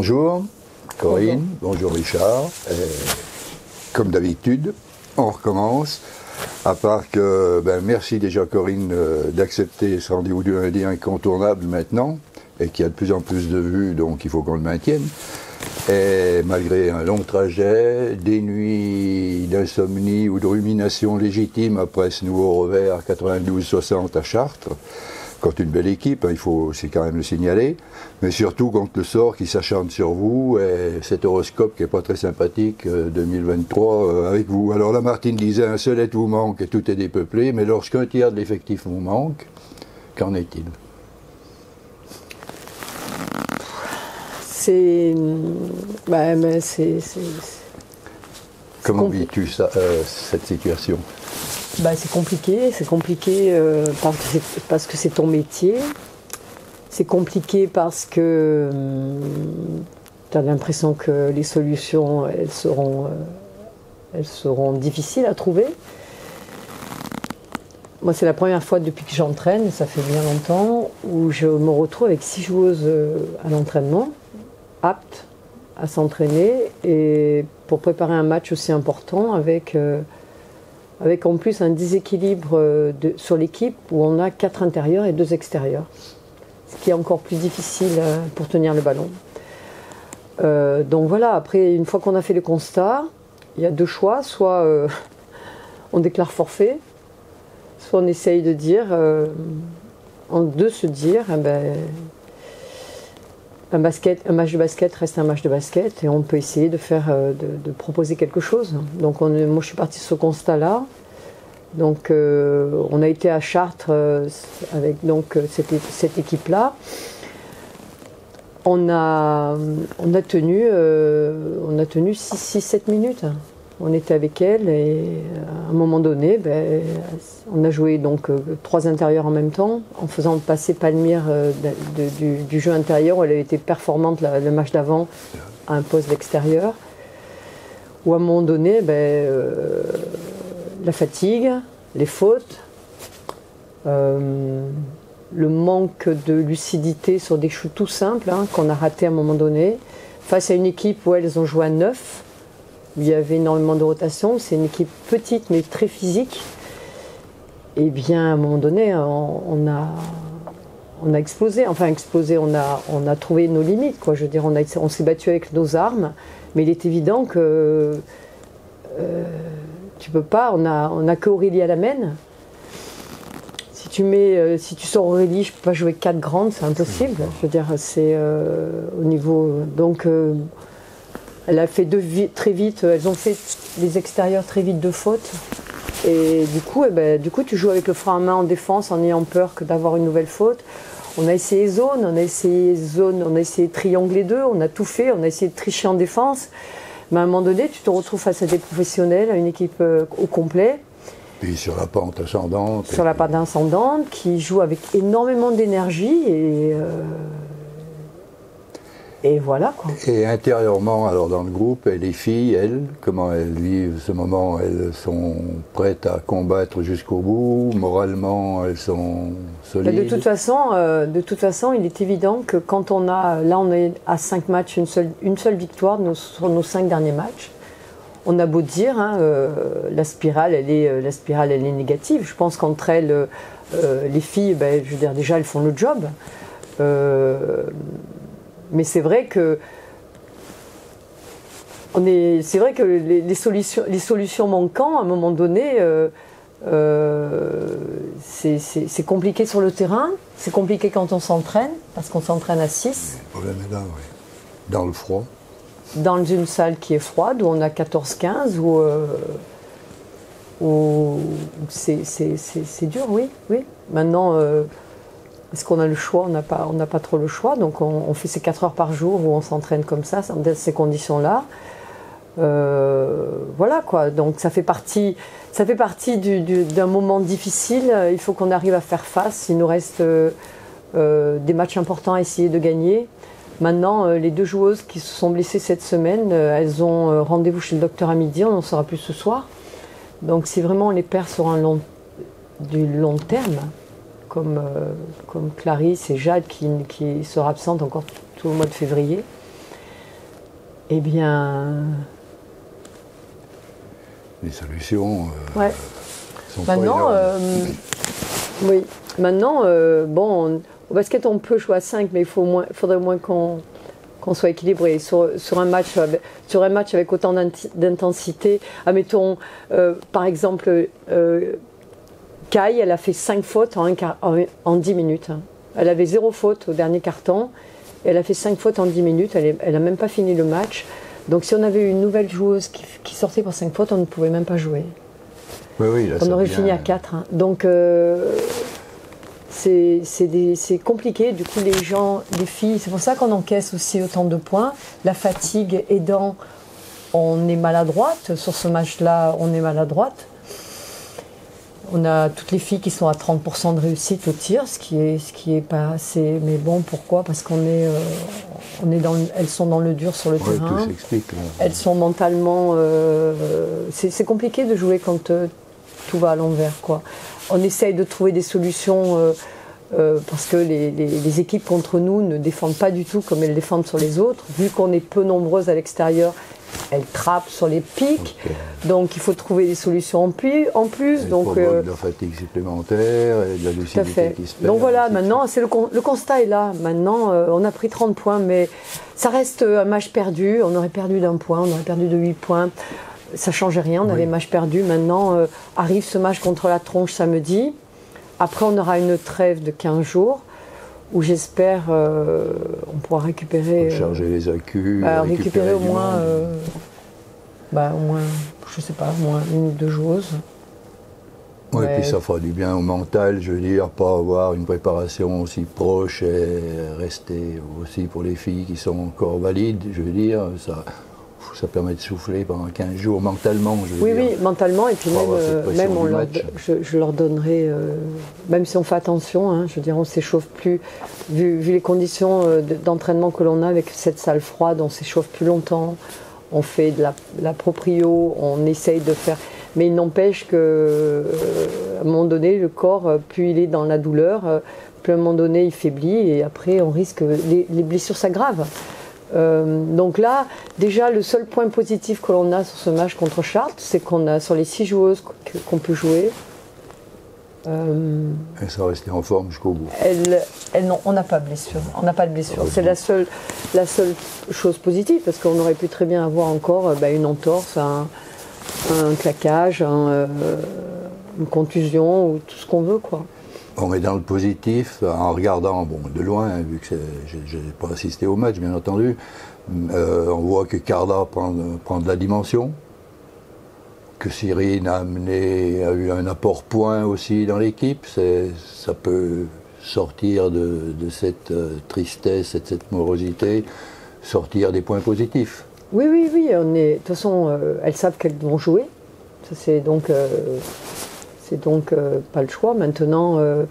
bonjour Corinne, bonjour, Richard. comme d'habitude, on recommence. À part que, ben, merci déjà Corinne euh, d'accepter ce rendez-vous du lundi incontournable maintenant, et qui a de plus en plus de vues, donc il faut qu'on le maintienne. Et malgré un long trajet, des nuits d'insomnie ou de rumination légitime après ce nouveau revers 92-60 à Chartres, contre une belle équipe, hein, il faut c'est quand même le signaler, mais surtout contre le sort qui s'acharne sur vous et cet horoscope qui n'est pas très sympathique 2023 euh, euh, avec vous. Alors la Martine disait un seul être vous manque et tout est dépeuplé, mais lorsqu'un tiers de l'effectif vous manque, qu'en est-il? C'est. Bah, c'est. Comment vis-tu euh, cette situation? Bah, C'est compliqué, c'est compliqué euh, parce que c'est ton métier. C'est compliqué parce que hum, tu as l'impression que les solutions, elles seront, euh, elles seront difficiles à trouver. Moi, c'est la première fois depuis que j'entraîne, ça fait bien longtemps, où je me retrouve avec six joueuses euh, à l'entraînement, aptes à s'entraîner et pour préparer un match aussi important avec avec en plus un déséquilibre euh, sur l'équipe où on a quatre intérieurs et deux extérieurs, ce qui est encore plus difficile euh, pour tenir le ballon. Euh, donc voilà, après, une fois qu'on a fait le constat, il y a deux choix, soit on déclare forfait, soit on essaye de dire, de se dire, eh ben, un, match de basket reste un match de basket et on peut essayer de faire, euh, de, proposer quelque chose. Donc on, moi je suis partie de ce constat-là. Donc euh, on a été à Chartres euh, avec donc cette, équipe-là. On a, on a tenu, on a tenu 6-7 minutes on était avec elle et à un moment donné, ben, on a joué donc euh, trois intérieurs en même temps, en faisant passer Palmyre euh, du, jeu intérieur où elle a été performante le match d'avant à un poste d'extérieur. Où à un moment donné, ben, euh, la fatigue, les fautes, le manque de lucidité sur des choux tout simples hein, qu'on a raté à un moment donné, face à une équipe où elles ont joué à il y avait énormément de rotation. C'est une équipe petite mais très physique. Et bien, à un moment donné, on, a, on a explosé. Enfin, explosé, on a, on a trouvé nos limites. Quoi. Je veux dire, on, on s'est battu avec nos armes. Mais il est évident que euh, tu peux pas. On a, on a que Aurélie à la main. Si tu, mets, euh, si tu sors Aurélie, je peux pas jouer quatre grandes, c'est impossible. Je veux dire, c'est euh, au niveau. Donc. Elle a fait deux très vite, elles ont fait les extérieurs très vite de faute. Et du coup, eh ben, du coup, tu joues avec le frein à main en défense en ayant peur que d'avoir une nouvelle faute. On a essayé zone, on a essayé zone, on a essayé triangle les deux, on a tout fait, on a essayé de tricher en défense. Mais à un moment donné, tu te retrouves face à des professionnels, à une équipe euh, au complet. Puis sur la pente ascendante. Sur la pente ascendante, qui joue avec énormément d'énergie et euh, et voilà quoi. Et intérieurement, alors dans le groupe, les filles, elles, comment elles vivent ce moment? Elles sont prêtes à combattre jusqu'au bout? Moralement, elles sont solides? De toute façon, euh, de toute façon, il est évident que quand on a, là, on est à cinq matchs, une seule, une seule victoire sur nos cinq derniers matchs. On a beau dire, hein, euh, la spirale, elle est, euh, la spirale, elle est négative. Je pense qu'entre elles, les filles, ben, je veux dire, déjà, elles font le job. Mais c'est vrai que c'est vrai que les, solutions, les solutions manquant, à un moment donné, euh, euh, c'est compliqué sur le terrain, c'est compliqué quand on s'entraîne, parce qu'on s'entraîne à 6. Le problème est là, oui. Dans le froid. Dans une salle qui est froide, où on a 14-15, où, euh, où c'est dur, oui. oui. Maintenant, est-ce qu'on a le choix On n'a pas, trop le choix. Donc on, fait ces 4 heures par jour où on s'entraîne comme ça, dans ces conditions-là. Euh, voilà quoi. Donc ça fait partie, d'un moment difficile. Il faut qu'on arrive à faire face. Il nous reste euh, euh, des matchs importants à essayer de gagner. Maintenant, les deux joueuses qui se sont blessées cette semaine, elles ont rendez-vous chez le docteur à midi. On en saura plus ce soir. Donc si vraiment on les perd sur un du long terme, comme, euh, comme Clarisse et Jade qui, qui sera absente encore tout le mois de février. Eh bien. Les solutions. euh, Ouais. sont Maintenant, euh, oui. Maintenant, euh, bon, on- au basket, on peut jouer à 5, mais il faut au moins, faudrait au moins qu'on qu'on soit équilibré. Sur, sur, un match, avec- sur un match avec autant d'intensité, admettons, par exemple, Kai, elle a fait 5 fautes en, un quart- en, en 10 minutes. hein. Elle avait zéro faute au dernier carton. Elle a fait 5 fautes en 10 minutes. Elle n'a même pas fini le match. Donc si on avait une nouvelle joueuse qui, qui sortait pour 5 fautes, on ne pouvait même pas jouer. Oui, oui, là, On aurait fini à 4. hein. Donc, euh, c'est compliqué. Du coup, les gens, les filles, c'est pour ça qu'on encaisse aussi autant de points. La fatigue aidant, on est maladroite. Sur ce match-là, on est maladroite. On a toutes les filles qui sont à 30% de réussite au tir, ce qui est, ce qui est pas assez. Mais bon, pourquoi? Parce qu'on est, euh, on est dans, le- elles sont dans le dur sur le Ouais, terrain. tout s'explique. Elles sont mentalement. euh, c'est c'est compliqué de jouer quand euh, tout va à l'envers. quoi. On essaye de trouver des solutions euh, parce que les, les- les équipes contre nous ne défendent pas du tout comme elles défendent sur les autres. Vu qu'on est peu nombreuses à l'extérieur, elles trappent sur les pics. Donc il faut trouver des solutions en plus. En plus donc, euh, de la fatigue supplémentaire, et de la lucidité fait. qui se perd. Donc voilà, maintenant, c'est le, con- le constat est là. Maintenant, euh, on a pris 30 points, mais ça reste un match perdu. On aurait perdu d'un point, on aurait perdu de 8 points. Ça change rien, on Oui. avait match perdu. Maintenant, arrive ce match contre la tronche samedi. Après, on aura une trêve de 15 jours où j'espère euh, on pourra récupérer. euh, Charger les accus, bah, récupérer au moins, euh, bah, au moins, je sais pas, au moins une ou deux joueuses. Ouais, ouais. puis ça fera du bien au mental, je veux dire, pas avoir une préparation aussi proche et rester aussi pour les filles qui sont encore valides, je veux dire, ça, ça permet de souffler pendant 15 jours mentalement, je veux Oui, dire. oui, mentalement, et puis même, euh, même on leur, je, je leur donnerai, euh, même si on fait attention, hein, je veux dire, on s'échauffe plus, vu, vu les conditions euh, de- d'entraînement que l'on a avec cette salle froide, on s'échauffe plus longtemps, on fait de la, la proprio, on essaye de faire. Mais il n'empêche que, euh, à un moment donné, le corps, plus il est dans la douleur, plus à un moment donné, il faiblit, et après, on risque. Les, les blessures s'aggravent. Euh, donc là, déjà, le seul point positif que l'on a sur ce match contre Chartres, c'est qu'on a sur les six joueuses qu'on peut jouer, euh, Et ça restait en forme jusqu'au bout. elles, elles n'ont- on n'a pas de blessure. On n'a pas de blessure. C'est la seule, la seule chose positive parce qu'on aurait pu très bien avoir encore euh, bah, une entorse, un, un claquage, un, euh, une contusion ou tout ce qu'on veut, quoi. On est dans le positif en regardant, bon, de loin, hein, vu que j'ai j'ai pas assisté au match, bien entendu. Euh, on voit que Carla prend, de la dimension, que Cyrine a amené, a eu un apport point aussi dans l'équipe. Ça peut sortir de, cette euh, tristesse de cette morosité, sortir des points positifs. Oui, oui, oui. On est, de toute façon, euh, elles savent qu'elles vont jouer. C'est donc, c'est donc euh, pas le choix. Maintenant, euh,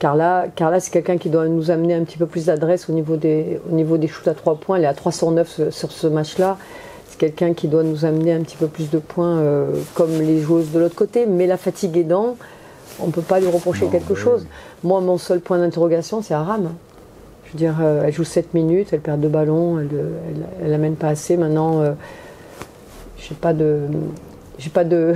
Carla, Carla c'est quelqu'un qui doit nous amener un petit peu plus d'adresse au niveau des, au niveau des shoots à 3 points. Elle est à 309 sur, ce match-là. C'est quelqu'un qui doit nous amener un petit peu plus de points, euh, comme les joueuses de l'autre côté. Mais la fatigue aidant, on ne peut pas lui reprocher Non, quelque oui, chose. Moi, mon seul point d'interrogation, c'est Aram. Je veux dire, euh, elle joue 7 minutes, elle perd deux ballons, elle, euh, elle, elle amène pas assez. Maintenant, euh, j'ai pas de, j'ai pas de,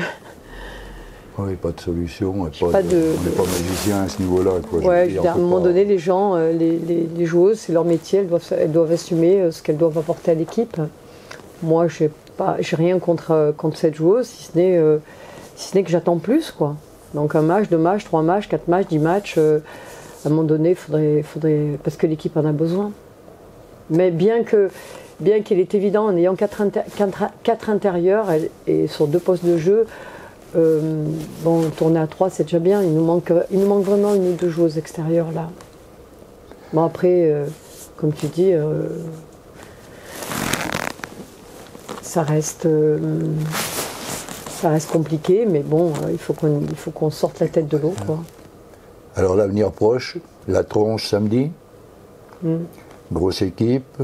Oui, pas de solution. et pas de- de- on n'est pas magicien à ce niveau-là. Je ouais, je dire, à un moment pas- donné, les gens, euh, les, les- les joueuses, c'est leur métier, elles doivent, elles doivent assumer euh, ce qu'elles doivent apporter à l'équipe. Moi, j'ai pas, j'ai rien contre euh, contre cette joueuse, si ce n'est, euh, si ce n'est que j'attends plus, quoi. Donc un match, deux matchs, trois matchs, quatre matchs, dix matchs. euh, à un moment donné, faudrait, faudrait, parce que l'équipe en a besoin. Mais bien que, bien qu'il est évident, en ayant quatre, inter- quatre- quatre intérieurs et, et sur deux postes de jeu, euh, bon, tourner à trois, c'est déjà bien. Il nous manque, il nous manque vraiment une ou deux joueuses extérieures là. Bon après, euh, comme tu dis, euh, ça reste, ça reste compliqué, mais bon, il faut qu'on, sorte la tête de l'eau. Alors l'avenir proche, la tronche samedi, Mm. grosse équipe.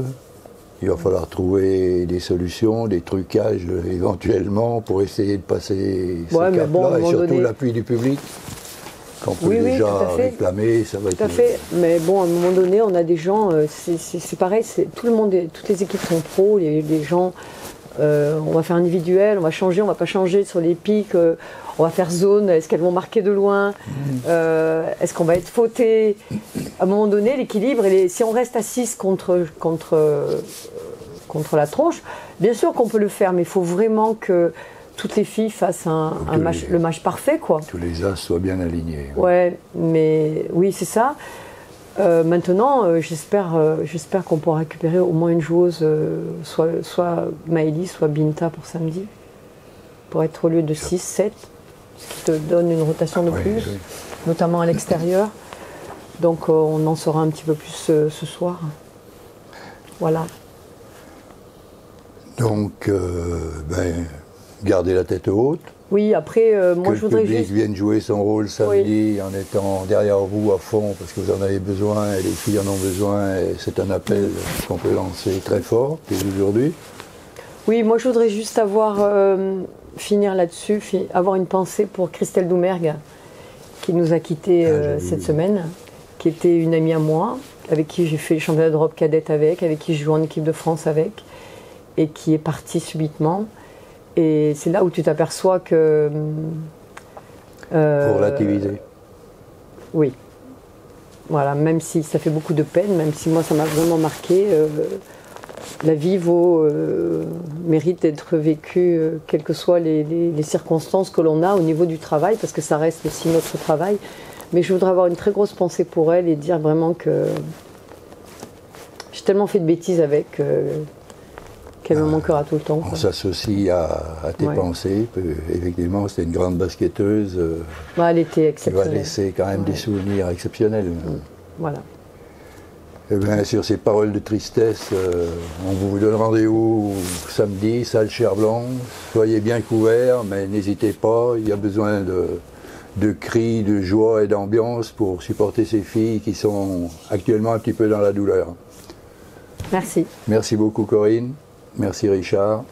Il va falloir trouver des solutions, des trucages euh, éventuellement pour essayer de passer Ouais, ce bon, à cap-là et surtout donné- l'appui du public. qu'on peut Oui, déjà à réclamer. Ça va Tout à être- fait. Mais bon, à un moment donné, on a des gens, euh, c'est- pareil, tout le monde, toutes les équipes sont pros, il y a des gens, euh, on va faire individuel, on va changer, on va pas changer sur les pics, euh, on va faire zone, est-ce qu'elles vont marquer de loin, Euh, est-ce qu'on va être fauté? À un moment donné, l'équilibre, si on reste à 6 contre, contre, contre la tronche, bien sûr qu'on peut le faire, mais il faut vraiment que toutes les filles fassent un, un Que match, les- le match parfait, quoi. tous les as soient bien alignés. Ouais, mais oui, c'est ça. Euh, maintenant, euh, j'espère, euh, j'espère qu'on pourra récupérer au moins une joueuse, soit, soit Maëlys, soit Binta pour samedi, pour être au lieu de 6, 7, ce qui te donne une rotation de Oui, plus, oui. notamment à l'extérieur. Donc on en saura un petit peu plus ce soir. Voilà. Donc, ben, gardez la tête haute. Oui, après, euh, moi que je le voudrais public juste. vienne jouer son rôle samedi en étant derrière vous à fond parce que vous en avez besoin et les filles en ont besoin et c'est un appel qu'on peut lancer très fort dès aujourd'hui. Oui, moi je voudrais juste avoir, euh, finir là-dessus, avoir une pensée pour Christelle Doumergue, qui nous a quittés Ah, euh, cette semaine, qui était une amie à moi, avec qui j'ai fait le championnat d'Europe cadette avec, avec qui je joue en équipe de France avec, et qui est partie subitement. Et c'est là où tu t'aperçois que. euh, Pour relativiser. Oui. Voilà, même si ça fait beaucoup de peine, même si moi ça m'a vraiment marqué, euh, la vie vaut, euh, mérite d'être vécue, quelles que soient les, les- les circonstances que l'on a au niveau du travail, parce que ça reste aussi notre travail. Mais je voudrais avoir une très grosse pensée pour elle et dire vraiment que j'ai tellement fait de bêtises avec euh, qu'elle me manquera tout le temps. On s'associe à, à tes Ouais. pensées. Effectivement, c'était une grande basketteuse euh, Bah, elle était qui va exceptionnelle. laisser quand même des souvenirs exceptionnels. Voilà. Et bien, sur ces paroles de tristesse, euh, on vous donne rendez-vous samedi, salle Cherblanc. Soyez bien couverts, mais n'hésitez pas, il y a besoin de, de cris, de joie et d'ambiance pour supporter ces filles qui sont actuellement un petit peu dans la douleur. Merci. Merci beaucoup Corinne, merci Richard.